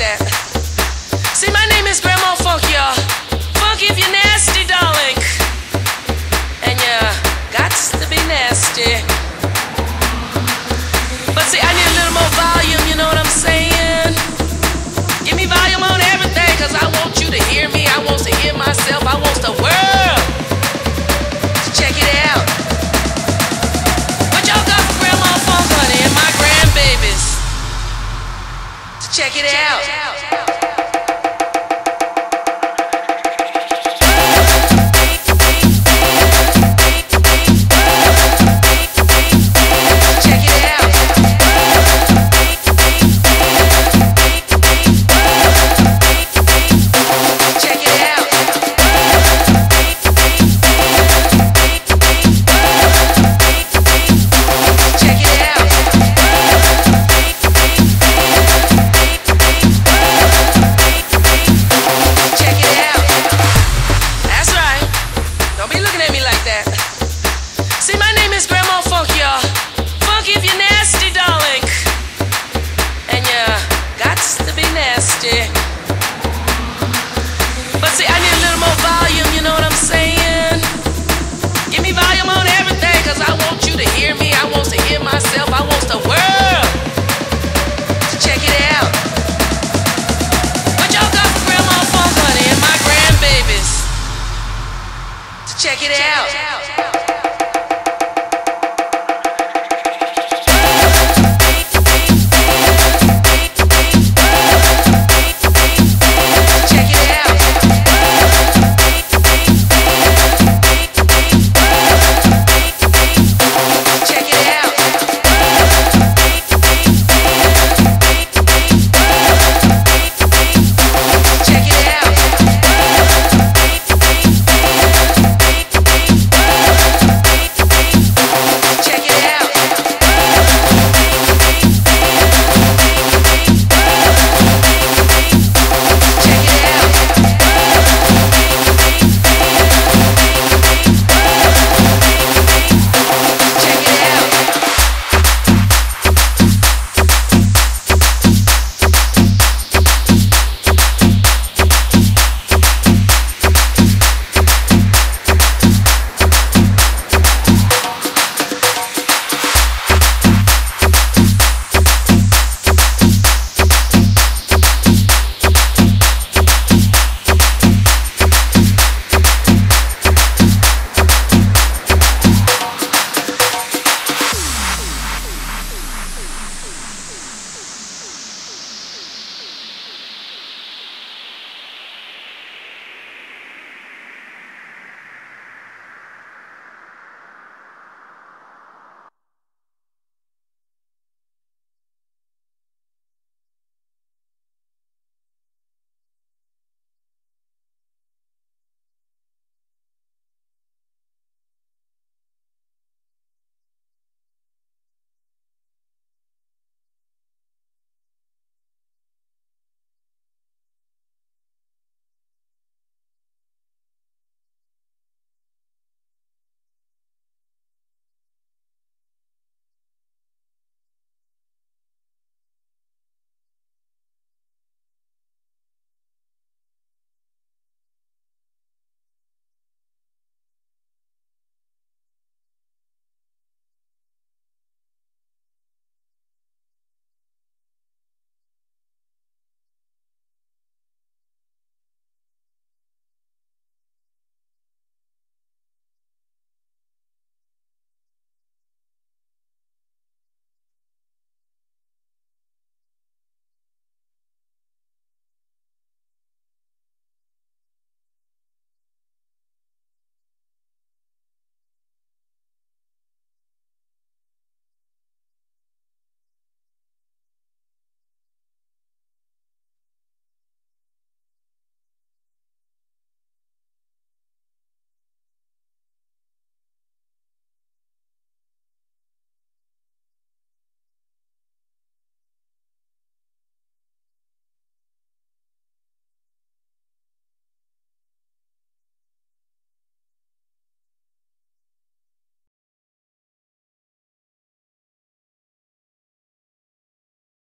that. See, my name is Grandma Funk, y'all. Funk if you're nasty, darling. And you got to be nasty. But see, I need a little more volume, you know what I'm saying? Give me volume on everything, cause I want you to hear me. I want to hear myself. I want the world out. Check it out.